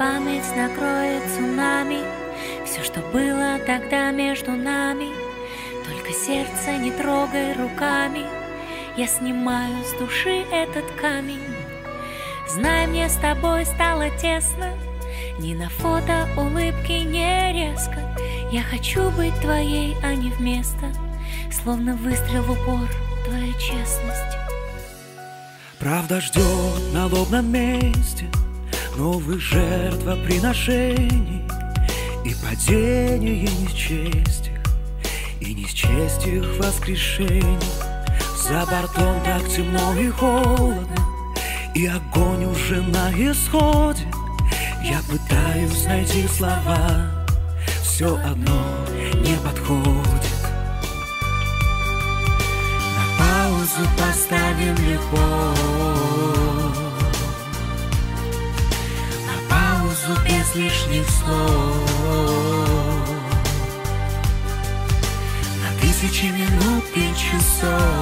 память накроет цунами. Все, что было тогда между нами Только сердце не трогай руками. Я снимаю с души этот камень. Знай, мне с тобой стало тесно. Ни на фото улыбки не резко. Я хочу быть твоей, а не вместо. Словно выстрел в упор, твоя честность. Правда ждет на лобном месте Новых жертвоприношений И падение несчастья И несчастья воскрешений За бортом так темно и холодно И огонь уже на исходе. Я пытаюсь найти слова Все одно не подходит. На паузу поставим любовь без лишних слов. На тысячи минут и часов